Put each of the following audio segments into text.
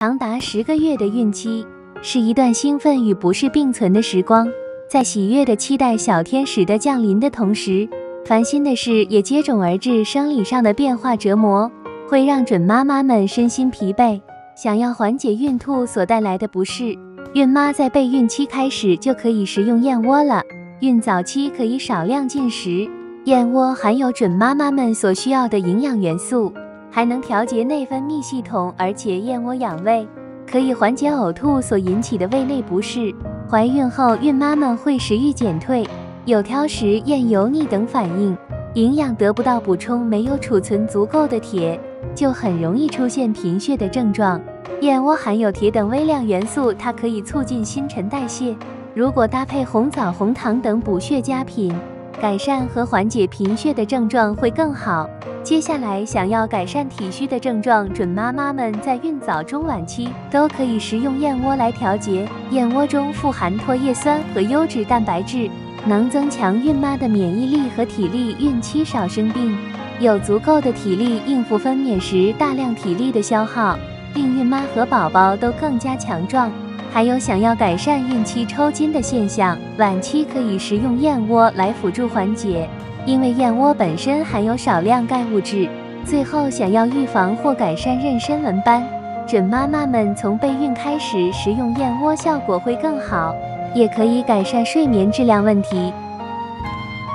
长达十个月的孕期是一段兴奋与不适并存的时光，在喜悦的期待小天使的降临的同时，烦心的事也接踵而至。生理上的变化折磨会让准妈妈们身心疲惫。想要缓解孕吐所带来的不适，孕妈在备孕期开始就可以食用燕窝了。孕早期可以少量进食，燕窝含有准妈妈们所需要的营养元素。还能调节内分泌系统，而且燕窝养胃，可以缓解呕吐所引起的胃内不适。怀孕后，孕妈们会食欲减退，有挑食、厌油腻等反应，营养得不到补充，没有储存足够的铁，就很容易出现贫血的症状。燕窝含有铁等微量元素，它可以促进新陈代谢。如果搭配红枣、红糖等补血佳品，改善和缓解贫血的症状会更好。接下来，想要改善体虚的症状，准妈妈们在孕早中晚期都可以食用燕窝来调节。燕窝中富含唾液酸和优质蛋白质，能增强孕妈的免疫力和体力，孕期少生病，有足够的体力应付分娩时大量体力的消耗，令孕妈和宝宝都更加强壮。还有想要改善孕期抽筋的现象，晚期可以食用燕窝来辅助缓解。因为燕窝本身含有少量钙物质。最后，想要预防或改善妊娠纹斑，准妈妈们从备孕开始食用燕窝效果会更好，也可以改善睡眠质量问题。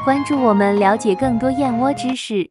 关注我们，了解更多燕窝知识。